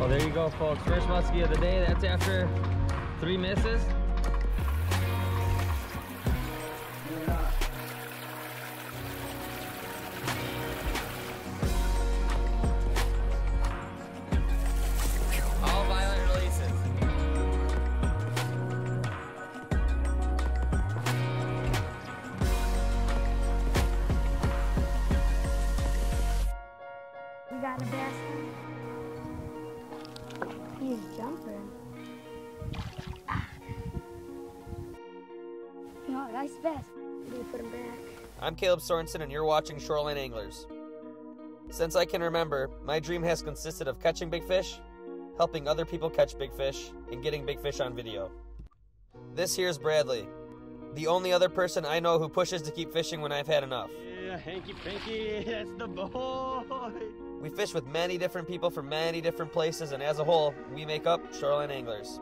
Oh, there you go, folks. First muskie of the day. That's after three misses. Nice bass. Do you put him back? I'm Caleb Sorenson, and you're watching Shoreline Anglers. Since I can remember, my dream has consisted of catching big fish, helping other people catch big fish, and getting big fish on video. This here's Bradley, the only other person I know who pushes to keep fishing when I've had enough. Yeah, hanky panky. That's the boy. We fish with many different people from many different places, and as a whole, we make up Shoreline Anglers.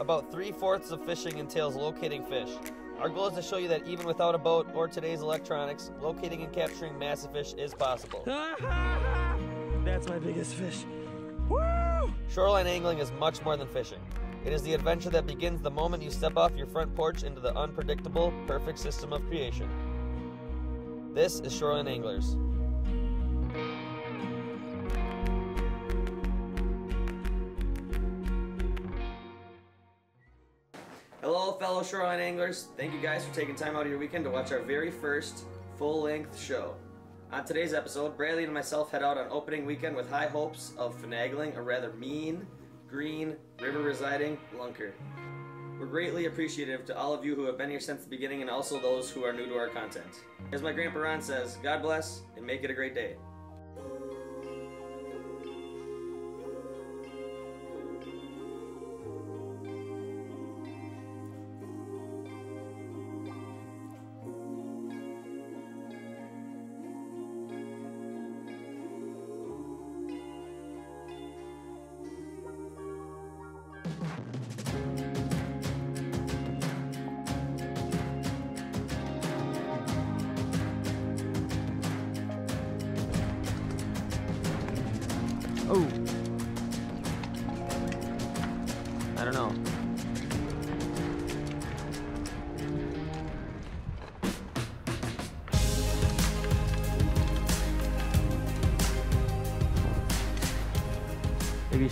About three fourths of fishing entails locating fish. Our goal is to show you that even without a boat or today's electronics, locating and capturing massive fish is possible. That's my biggest fish. Woo! Shoreline angling is much more than fishing. It is the adventure that begins the moment you step off your front porch into the unpredictable, perfect system of creation. This is Shoreline Anglers. Fellow Shoreline Anglers. Thank you guys for taking time out of your weekend to watch our very first full length show. On today's episode, Bradley and myself head out on opening weekend with high hopes of finagling a rather mean, green, river residing lunker. We're greatly appreciative to all of you who have been here since the beginning and also those who are new to our content. As my grandpa Ron says, God bless and make it a great day.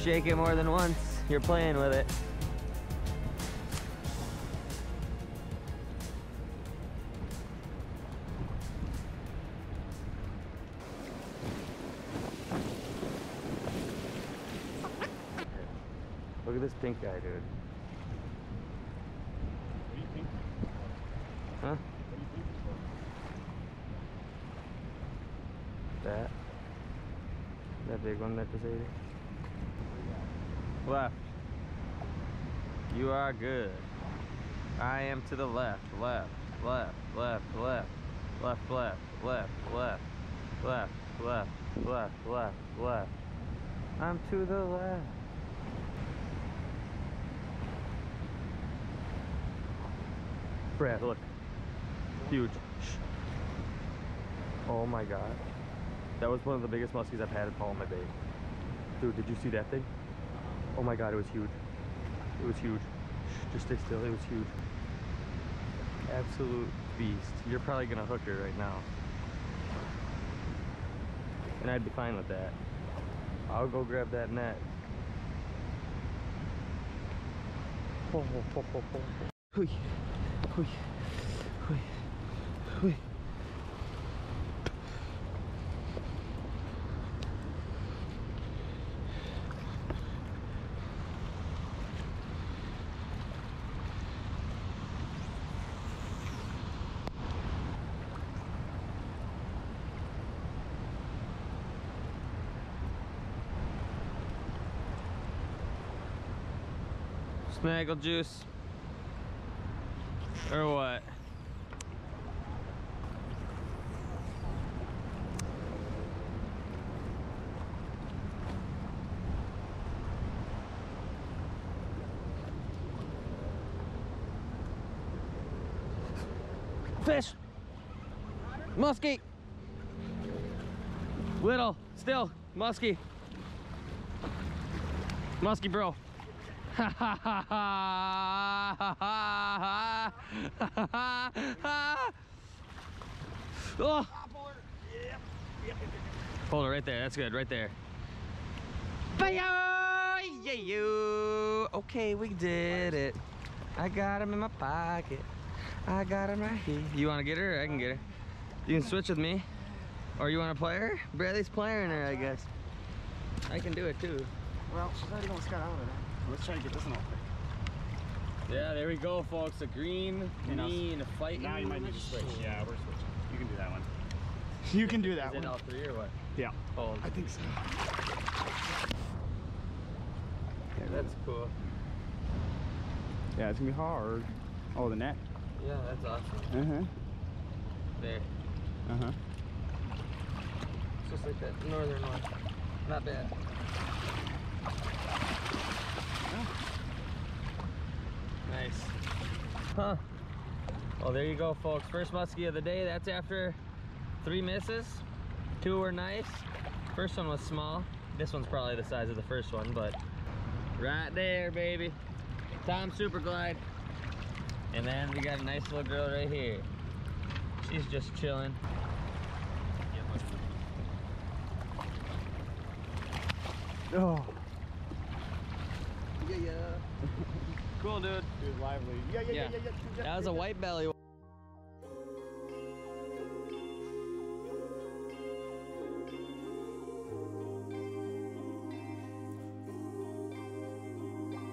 Shake it more than once, you're playing with it. Look at this pink guy, dude. Huh? That? That big one that just ate it? Left. You are good. I am to the left, left, left, left, left, left, left, left, left, left, left, left, left, left. I'm to the left. Brad, look. Huge. Oh my god. That was one of the biggest muskies I've had in all my bait. Dude, did you see that thing? Oh my god, it was huge. It was huge. Just stay still, it was huge. Absolute beast. You're probably gonna hook her right now. And I'd be fine with that. I'll go grab that net. Hui. Hui. Hui. Hui. Smaggle juice. Or what? Fish! Muskie! Little, still, muskie. Muskie bro. Oh! Hold it right there. That's good. Right there. Bye-yo! Yeah, you. Okay, we did it. I got him in my pocket. I got him right here. You want to get her? I can get her. You can switch with me. Or you want to play her? Bradley's playing her, I guess. I can do it too. Well, she's already going scout out of there. Let's try to get this one off quick. Yeah, there we go, folks. A green, Okay, now- green, fight. Now you might need to switch. Yeah, we're switching. You can do that one. You can do that Is it one. all three or what? Yeah. Oh, I think so. that's cool. Yeah, it's gonna be hard. Oh, the net. Yeah, that's awesome. Uh huh. There. Uh huh. It's just like that northern one. Not bad. Nice. Huh. Well, there you go, folks. First muskie of the day. That's after three misses. Two were nice. First one was small. This one's probably the size of the first one, but right there, baby. Tom Super Glide. And then we got a nice little girl right here. She's just chilling. Oh. Yeah, yeah. Cool, dude. Dude, lively. Yeah, yeah, yeah, Yeah. yeah, yeah. yeah, That was a white belly.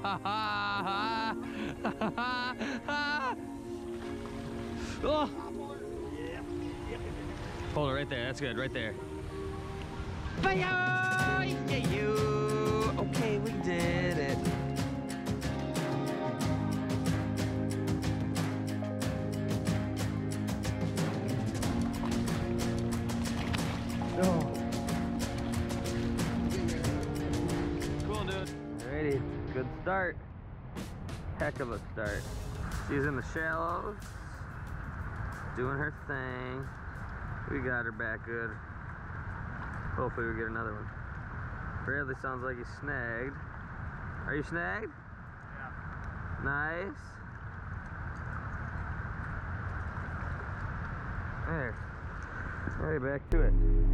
Ha ha ha ha ha ha Oh. Hold it right there. That's good. Right there. Bye, yeah, you. Okay, we did it. Start. Heck of a start. She's in the shallows, doing her thing. We got her back good. Hopefully we get another one. Bradley sounds like he's snagged. Are you snagged? Yeah. Nice. There. Alright, back to it.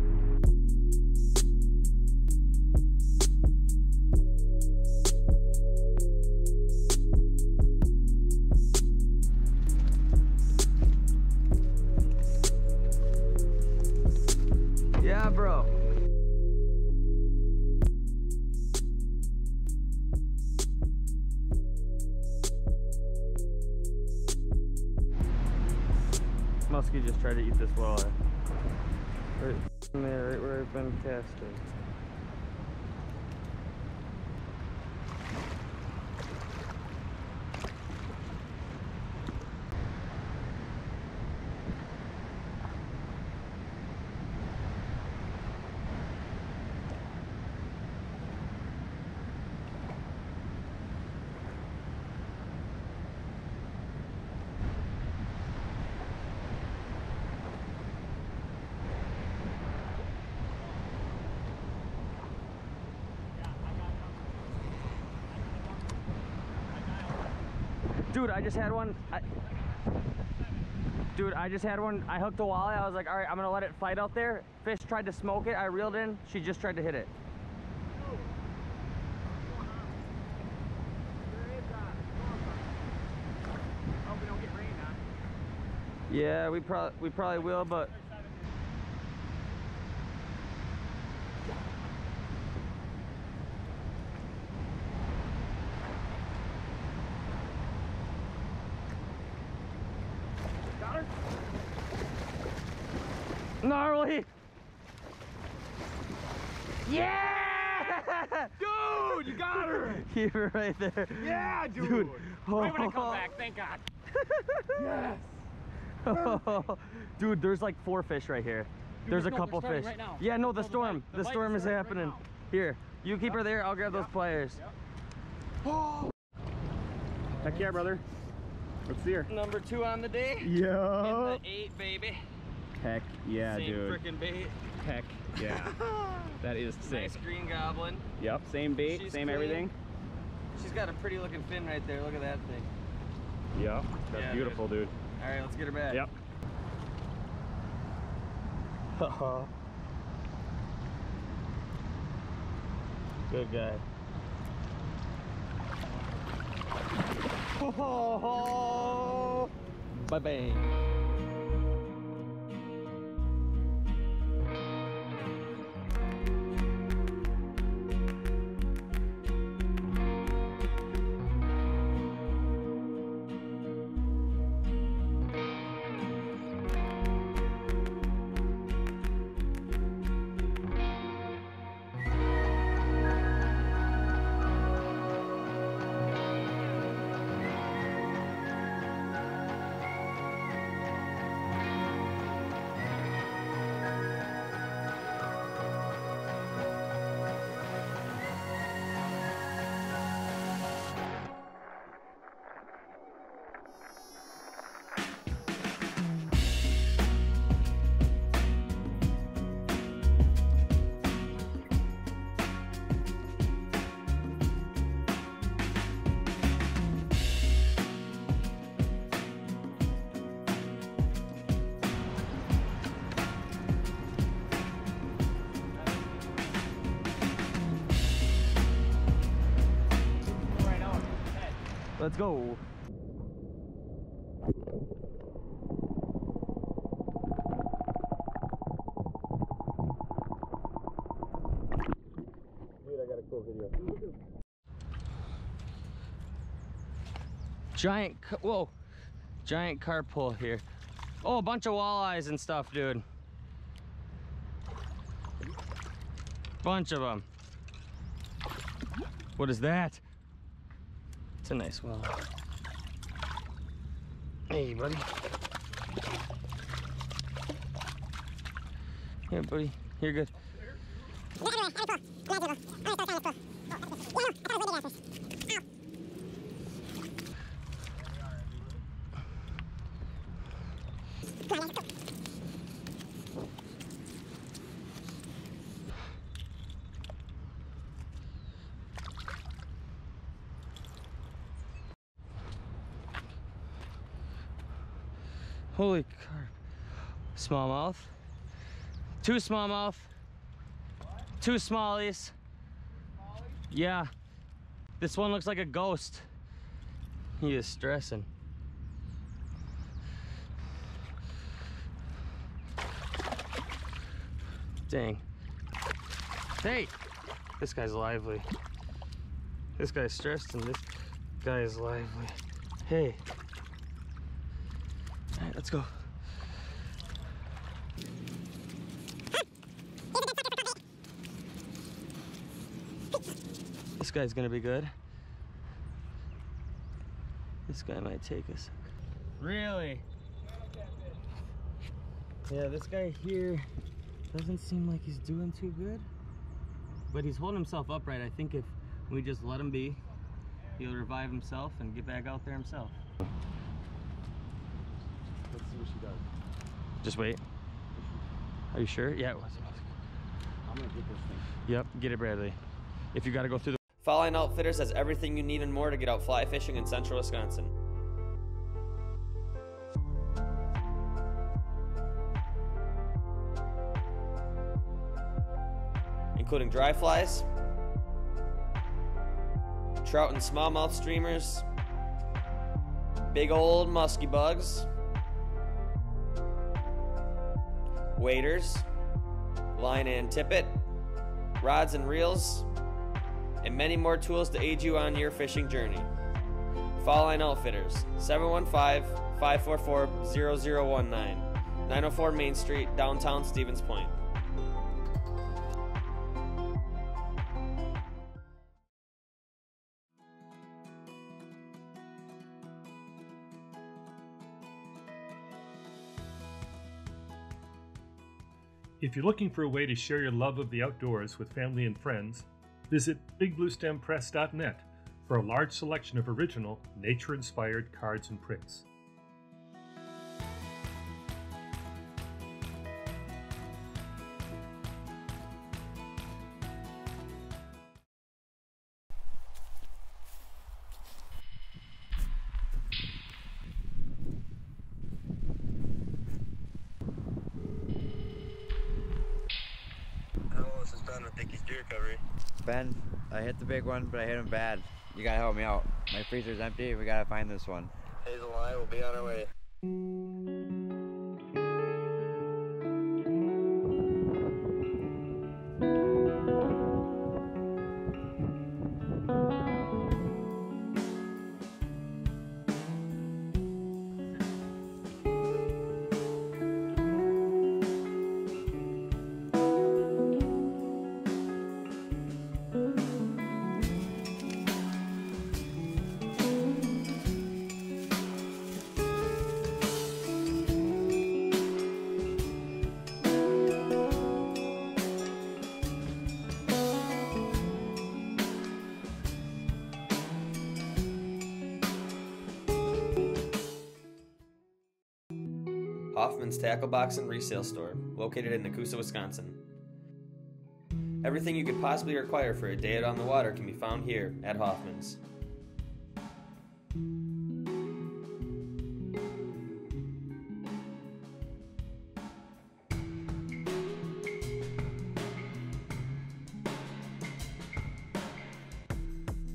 Where Dude, I just had one. I, dude, I just had one. I hooked a walleye. I was like, all right, I'm gonna let it fight out there. Fish tried to smoke it. I reeled in. She just tried to hit it. Yeah, we probably we probably will, but gnarly. Yeah! Dude, you got her! Keep her right there. Yeah, dude! Dude. Right when I come oh. back, thank God. Yes. Dude, there's like four fish right here. there's no, a couple fish. right now. Yeah, no, the No, storm. the the storm is starting right happening. Here, you keep her there. I'll grab those pliers. Oh! Heck yeah, brother. Let's see her. Number two on the day. Yeah. In the eight, baby. Heck yeah, Same dude. freaking bait. Heck yeah. that is sick. Nice green goblin. Yep, same bait, She's same clean. everything. She's got a pretty looking fin right there. Look at that thing. Yep, that's Yeah, beautiful, dude. All right, let's get her back. Yep. Good guy. Bye bye. Let's go. Dude, I got a cool video. Giant, whoa, giant carp pull here. Oh, a bunch of walleyes and stuff, dude. Bunch of them. What is that? It's a nice walleye. Hey, buddy. Here, buddy. You're good. Smallmouth. Two smallmouth. Two smallies. Yeah. This one looks like a ghost. He is stressing. Dang. Hey! This guy's lively. This guy's stressed and this guy is lively. Hey. All right, let's go. This guy's gonna be good. This guy might take us. Really? Yeah, this guy here doesn't seem like he's doing too good. But he's holding himself upright. I think if we just let him be, he'll revive himself and get back out there himself. Let's see what she does. Just wait. Are you sure? Yeah, it was. I'm gonna get this thing. Yep, get it, Bradley. If you gotta go through the Fall Line Outfitters has everything you need and more to get out fly fishing in central Wisconsin. Including dry flies, trout and smallmouth streamers, big old musky bugs, waders, line and tippet, rods and reels, and many more tools to aid you on your fishing journey. Fall Line Outfitters, 715 544 0019, 904 Main Street, downtown Stevens Point. If you're looking for a way to share your love of the outdoors with family and friends, visit bigbluestempress.net for a large selection of original, nature inspired cards and prints. The big one, but I hit him bad. You gotta help me out. My freezer's empty. We gotta find this one. Hazel and I will be on our way. Hoffman's Tackle Box and Resale Store, located in Nekoosa, Wisconsin. Everything you could possibly require for a day out on the water can be found here at Hoffman's.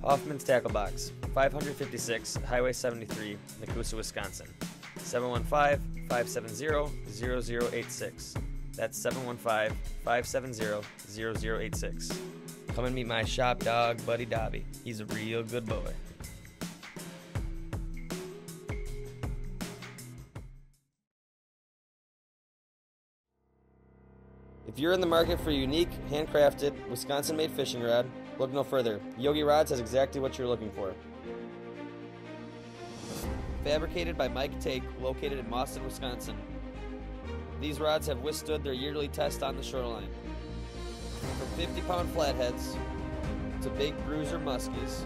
Hoffman's Tackle Box, 556 Highway 73, Nekoosa, Wisconsin. 715 570 0086. That's 715 570 0086. Come and meet my shop dog, Buddy Dobby. He's a real good boy. If you're in the market for a unique, handcrafted, Wisconsin made fishing rod, look no further. Yogi Rods has exactly what you're looking for. Fabricated by Mike Take, located in Boston, Wisconsin. These rods have withstood their yearly test on the shoreline. From 50 pound flatheads to big bruiser muskies,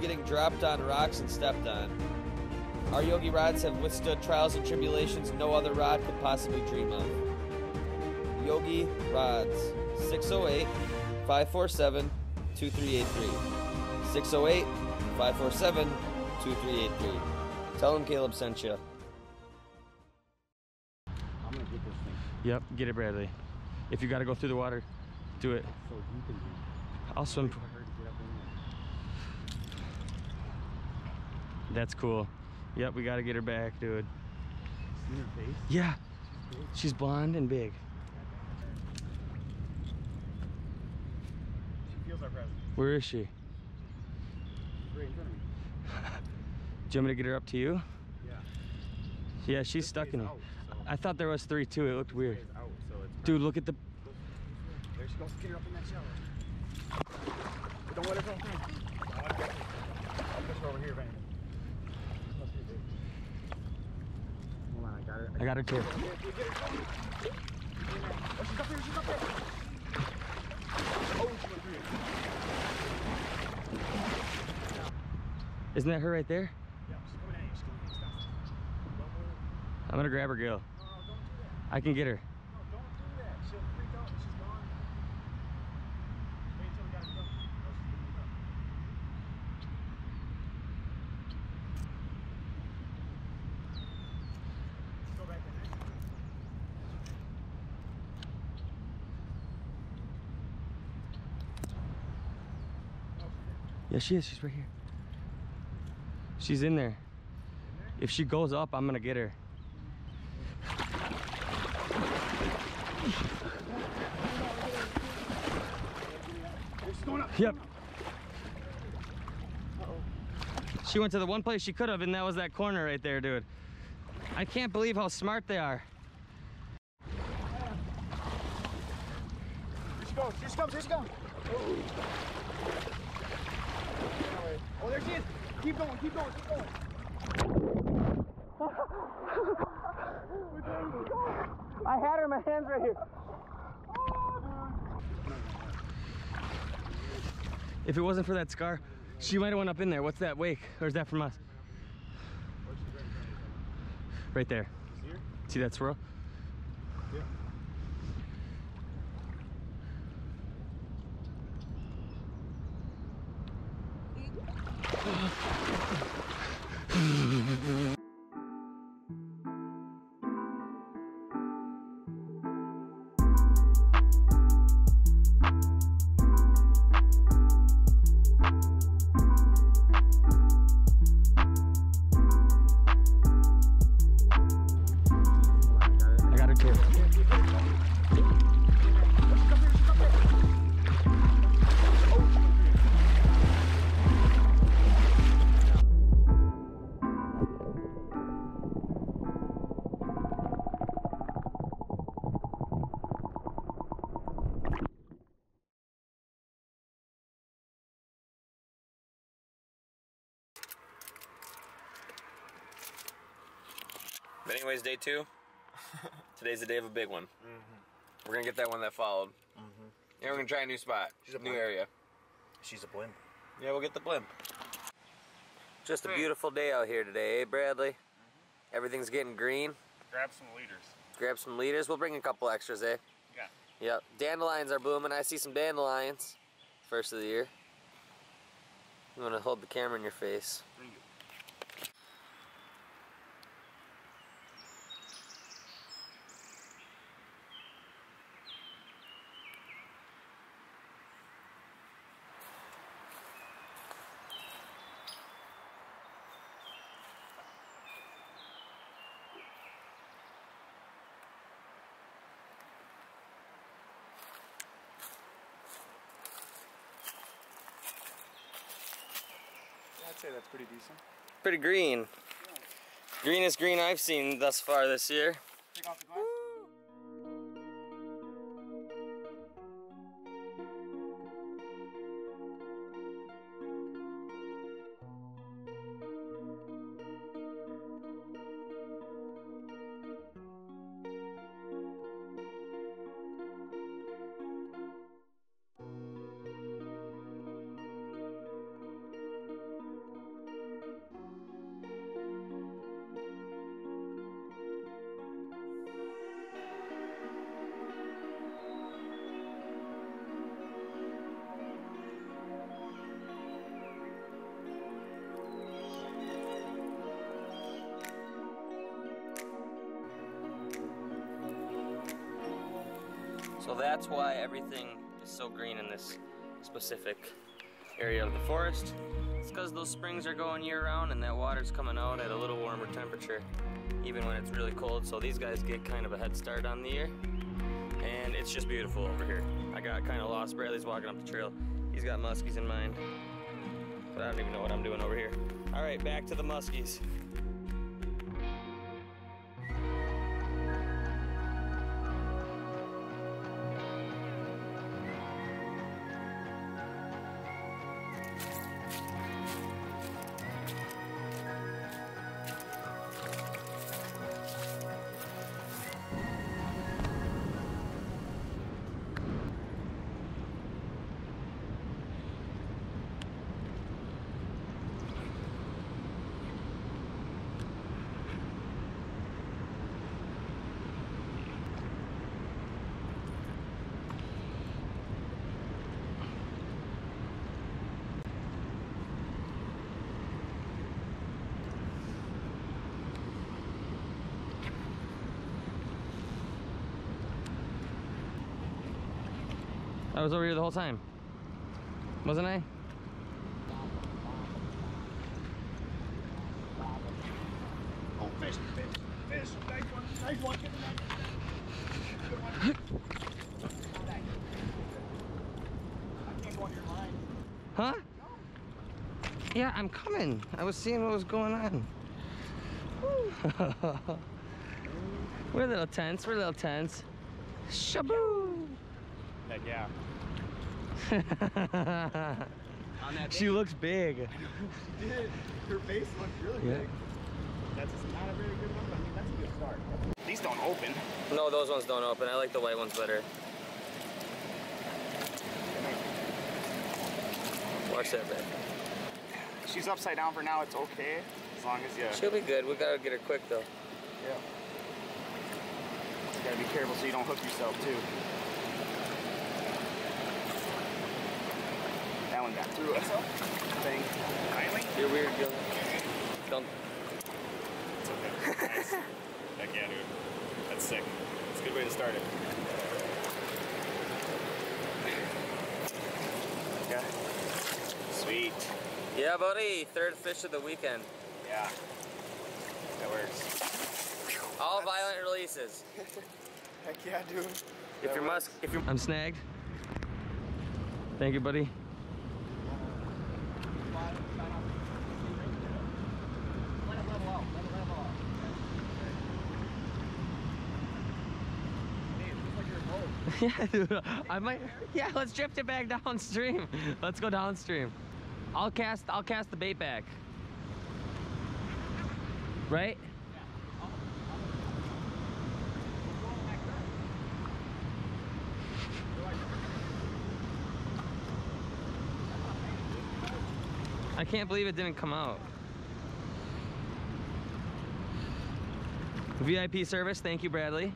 getting dropped on rocks and stepped on. Our Yogi rods have withstood trials and tribulations no other rod could possibly dream of. Yogi Rods, 608 547 2383. 608 547 2383. Tell him Caleb sent you. I'm gonna get this thing Yep, get it, Bradley. If you gotta go through the water, do it. so you can do I'll swim. for her to get up in there. That's cool. Yep, we gotta get her back, dude. See her face? Yeah, she's blonde and big. She feels our presence. Where is she? Right in front of me. Do you want me to get her up to you? Yeah. Yeah, she's stuck in it. Out, so I thought there was three too. It looked weird. Out, so Dude, look at the. There she goes. Get her up in that shower. Don't let her go. Come on. Don't let her go. I'll push her over here, Van. Must be big. Hold on, I got her. I got her too. Oh, she's up there. She's up there. Oh, she went through. Isn't that her right there? Yeah, she's coming at you. She's coming at you. Stop. Don't move. I'm gonna grab her, that. I can get her. No, don't do that. She'll freak out she's gone. Wait until we got her go. No, she's gonna go. Go back in there. Yeah, she is. She's right here. She's in there. If she goes up, I'm gonna get her. She's going up. Yep. She went to the one place she could have, and that was that corner right there, dude. I can't believe how smart they are. Here she goes. Here she comes. Here she comes. Oh, there she is. Keep going. Keep going. Keep going. I had her in my hands right here. If it wasn't for that scar, She might have went up in there. What's that wake? Or is that from us? Right there? See that swirl? Yeah. I Anyways, day two. Today's the day of a big one. We're gonna get that one that followed. Yeah, we're gonna try a new spot, She's a new blimp. area. She's a blimp. Yeah, we'll get the blimp. Just a beautiful day out here today, eh, Bradley? Everything's getting green. Grab some leaders. Grab some leaders. We'll bring a couple extras, eh? Yeah. Yep. Dandelions are booming. I see some dandelions. First of the year. You want to hold the camera in your face. I'd say that's pretty decent. Pretty green. Greenest green I've seen thus far this year. So that's why everything is so green in this specific area of the forest. It's because those springs are going year round and that water's coming out at a little warmer temperature, even when it's really cold. So these guys get kind of a head start on the year. And it's just beautiful over here. I got kind of lost. Bradley's walking up the trail. He's got muskies in mind. But I don't even know what I'm doing over here. All right, back to the muskies. I was over here the whole time. Wasn't I? Oh. Huh? Yeah, I'm coming. I was seeing what was going on. We're a little tense. We're a little tense. Shaboo! Heck yeah. she looks big. She did. Her face looked really Yeah. big. That's not a very good one, but I mean, that's a good start. These don't open. No, those ones don't open. I like the white ones better. Watch that bit. she's upside down for now, it's okay. As long as you, She'll be good. We gotta get her quick though. yeah. You gotta be careful so you don't hook yourself too. That one got through us. Thing. Finally? You're weird, Gil. Don't. It's okay. Nice. Heck yeah, dude. That's sick. It's a good way to start it. Yeah. Sweet. Yeah, buddy. Third fish of the weekend. Yeah. That works. All violent releases. Heck yeah, dude. If your musk, if your I'm snagged. Thank you, buddy. yeah, dude. I might. Yeah, let's drift it back downstream. Let's go downstream. I'll cast. I'll cast the bait back. Right? I can't believe it didn't come out. VIP service, thank you, Bradley.